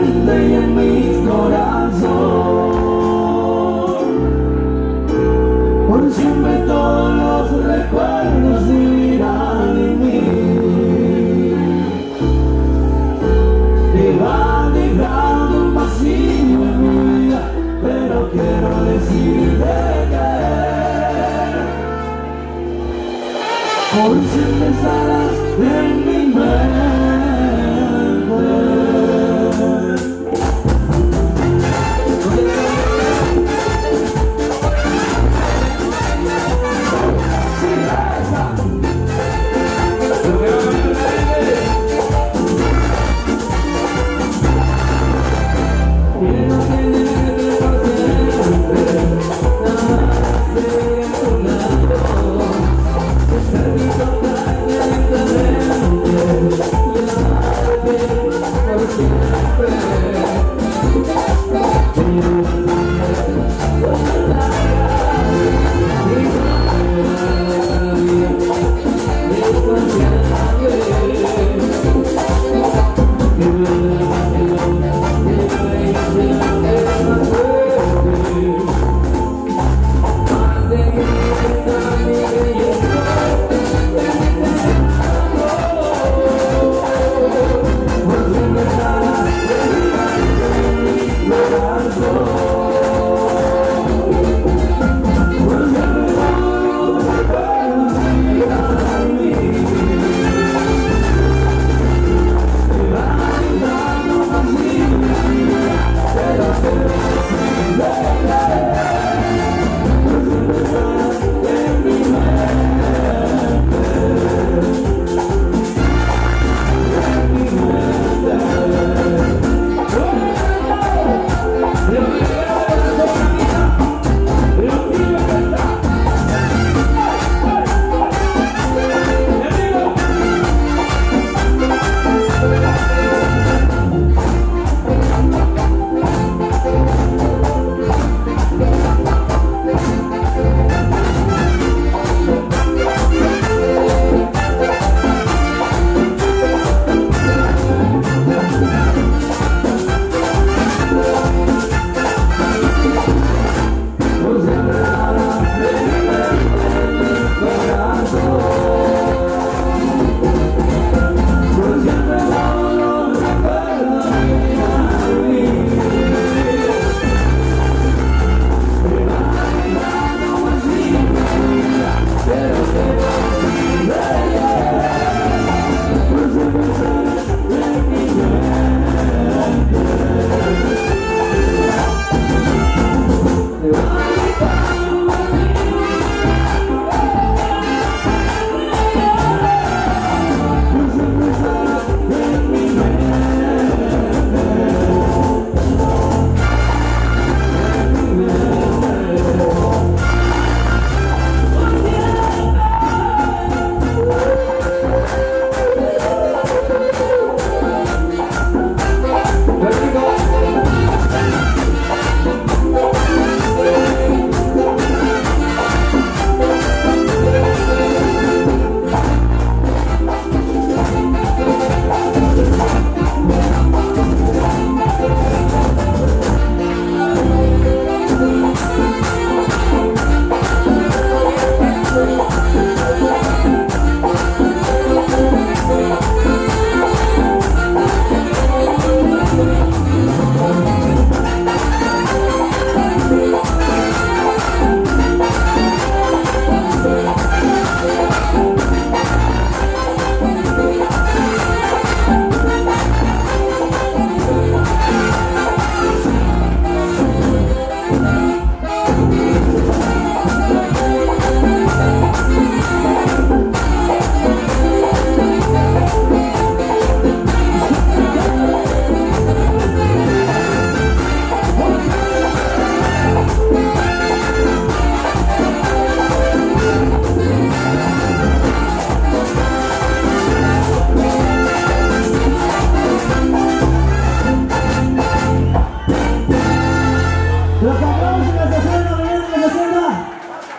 mente y en mi corazón. Por siempre todos los recuerdos vivirán en mí. Y va dejando un vacío en mi vida, pero quiero decirte que por siempre estarás en you.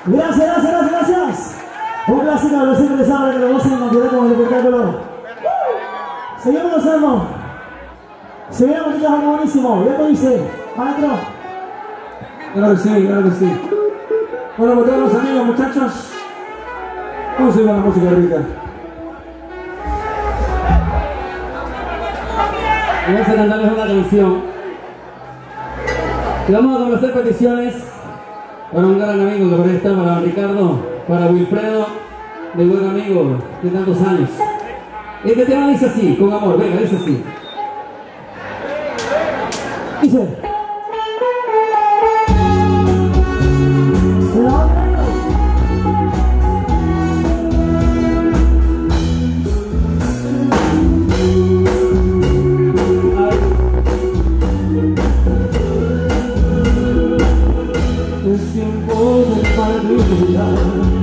Gracias, gracias, gracias, gracias. Un clásico de los siempre saben que lo gocen y nos con el espectáculo. Seguimos gozando. Se viene muchachos algo buenísimo. Ya te dice, maestro. Claro que sí, claro que sí. Bueno, pues todos los amigos, muchachos. Vamos a ir a la música rica. Vamos a cantarles una canción. Y vamos a conocer peticiones para un gran amigo que por ahí para Ricardo, para Wilfredo, de buen amigo de tantos años. Este tema dice así, con amor, venga, dice así. Dice. love.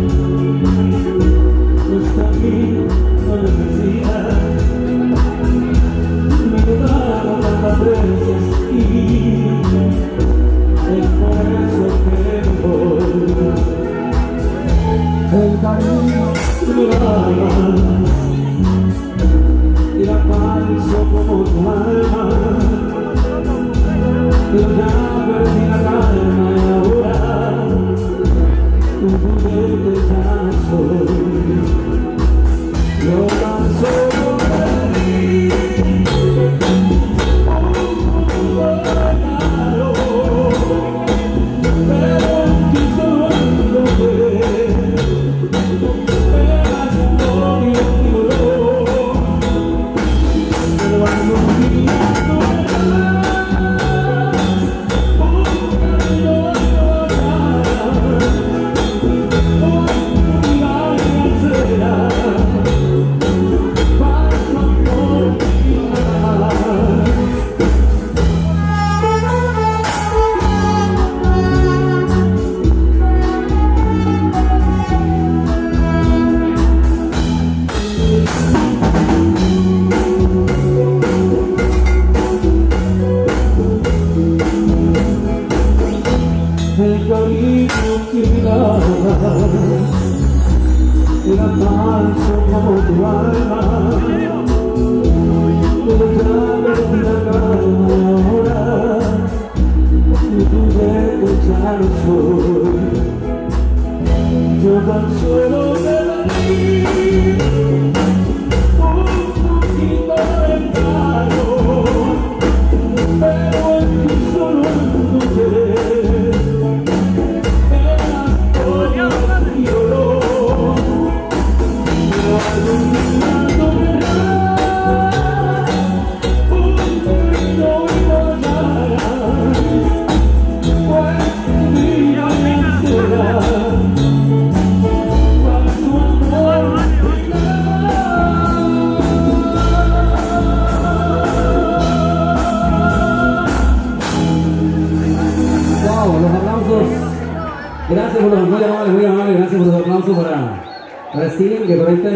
la danza di amore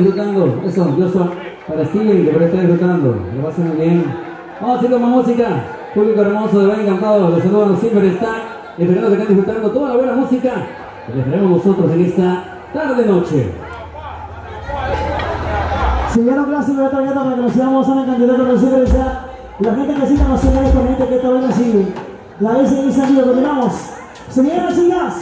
disfrutando. Eso, Joshua. Para Steven, que por está disfrutando. Lo pasen bien. Vamos a hacer más música. Público hermoso, de verdad encantado. Les saludan siempre está. Esperando que estén disfrutando toda la buena música. Que les traemos nosotros en esta tarde-noche. Siguieron clásico de esta vieta para que nos sigamos a candidato con siempre sea la gente que siga nacional con gente que esta vez. La vez en ese amigo, continuamos. Señoras y chicas.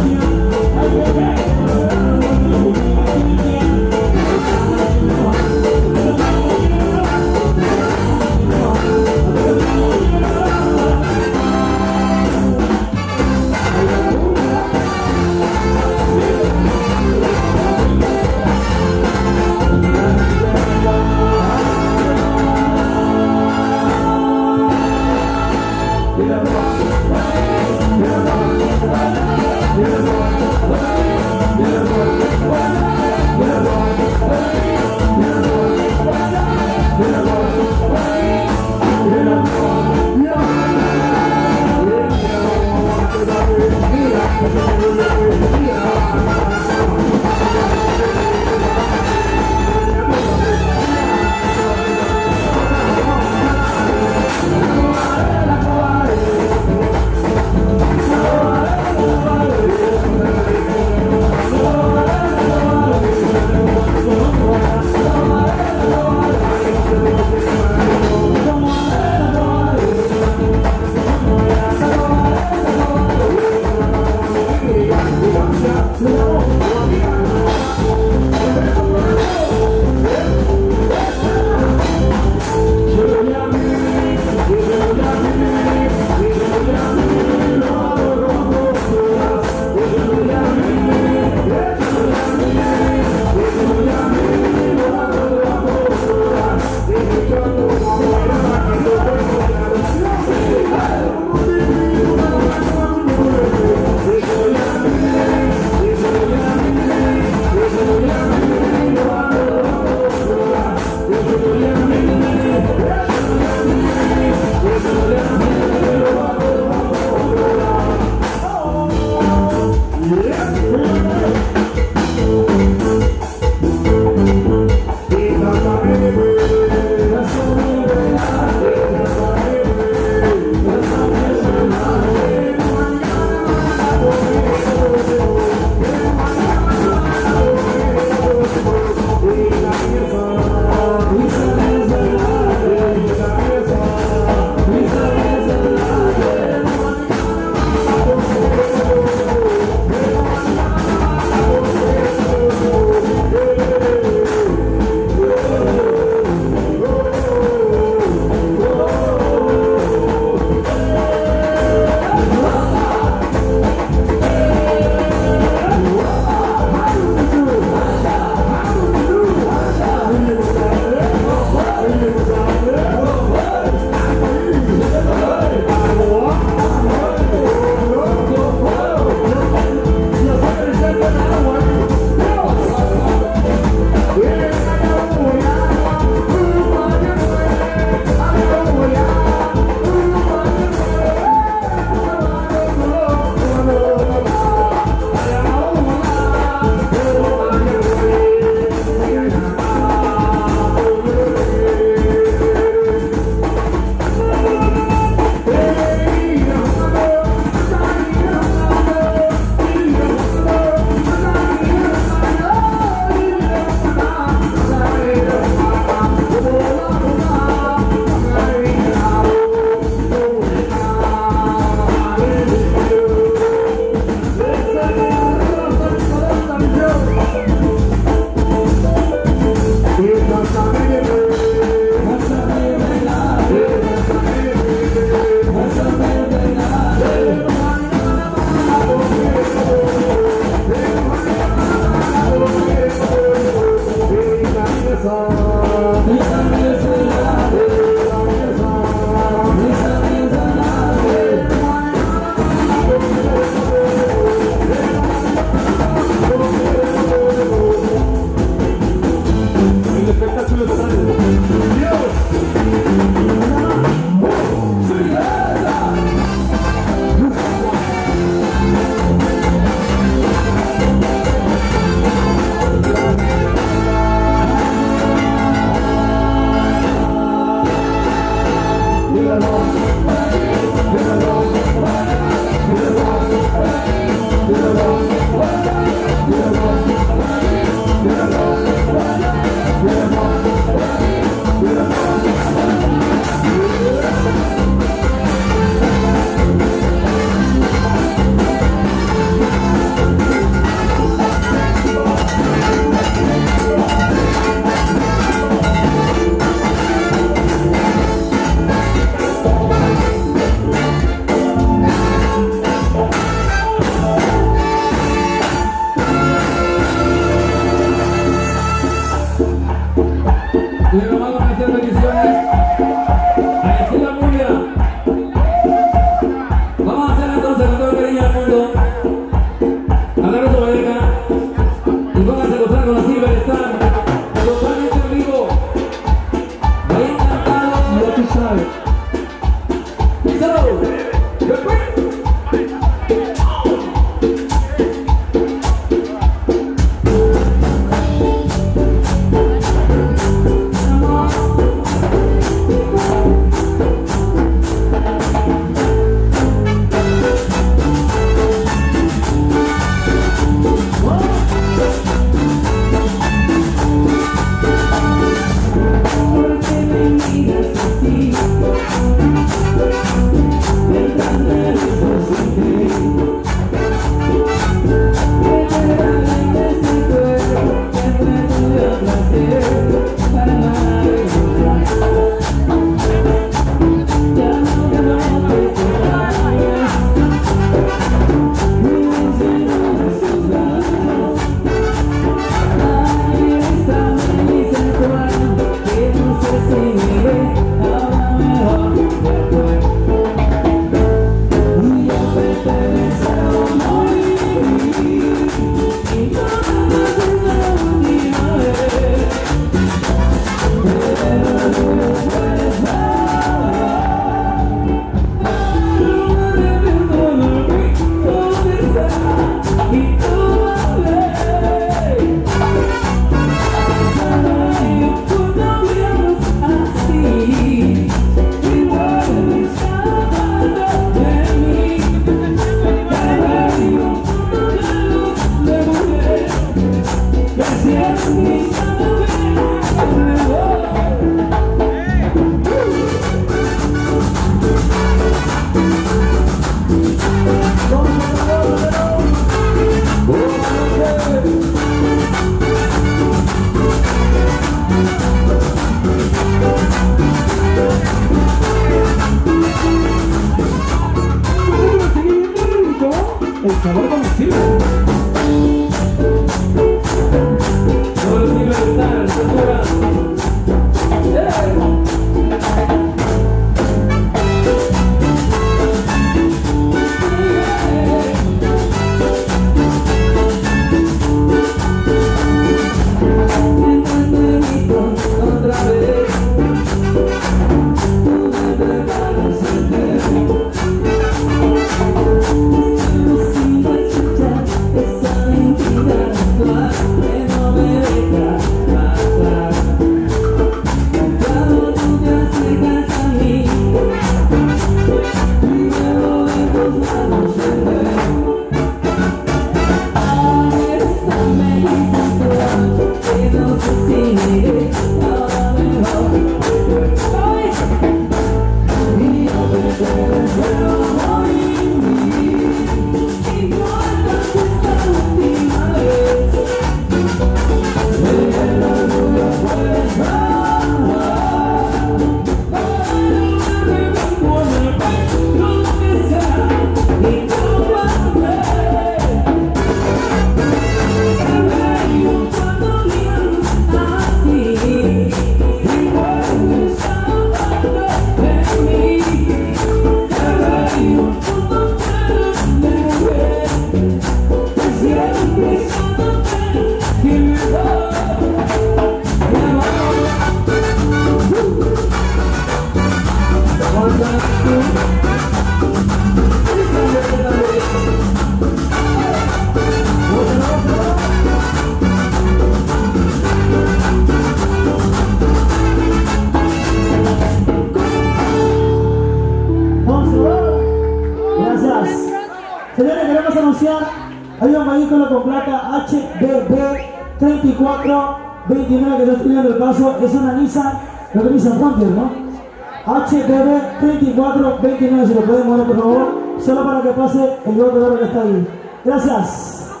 HBB 3429, si lo pueden mover por favor, solo para que pase el lote de que está ahí. Gracias.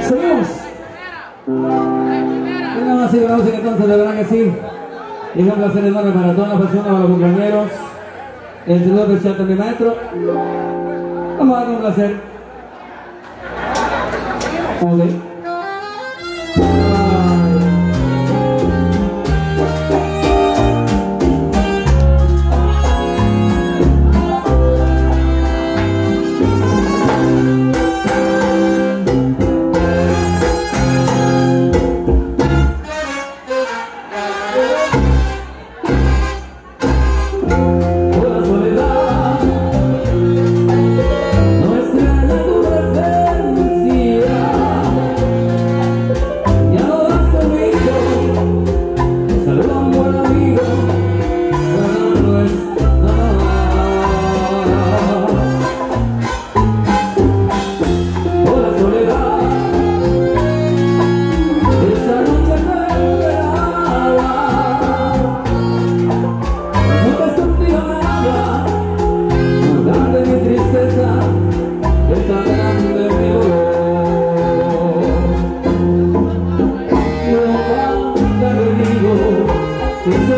Seguimos. Venga, más y la música entonces, de verdad que sí. Y es un placer enorme para todas las personas, para los compañeros, el del chat de metro. Vamos a dar un placer. Ok. Que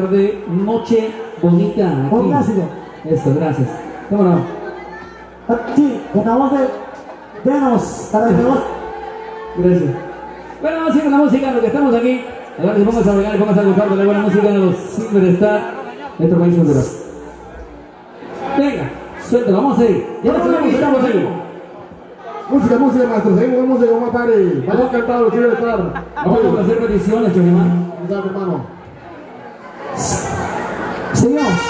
tarde, Noche Bonita. aquí. Clásico. Eso, gracias. ¿Cómo no? Sí, con la voz de Denos, para el. Gracias. Bueno, vamos a ir con la música, los que estamos aquí. A ver, vamos a bailar y vamos a gozar de la buena música de los Silverstar de nuestro país Honduras. Venga, suéltalo, vamos a ir. Ya nos vemos, estamos ahí. Música, música, maestro. Seguimos con música, vamos a party. Vamos a cantar, los estar. Vamos a hacer peticiones, Chojimán. Cuidado, hermano. Seguimos.